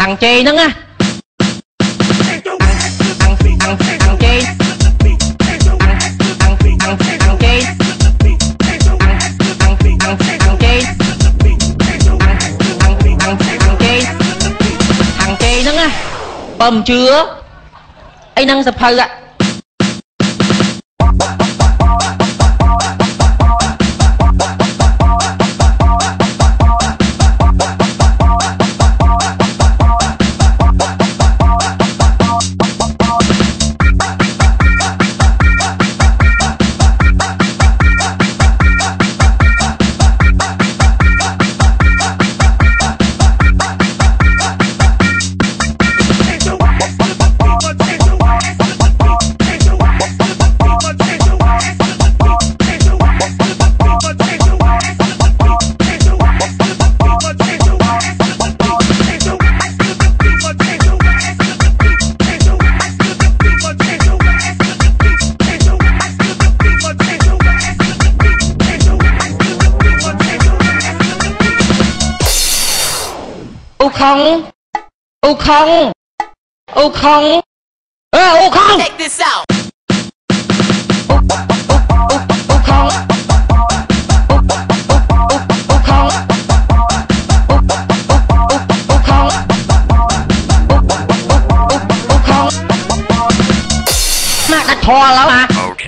ខាងជេហ្នឹងណាបំជឿអីហ្នឹងសភៅអាองอูคองอูคองเอออูคองอูคองน่าจะทอแล้วอ่ะโอเค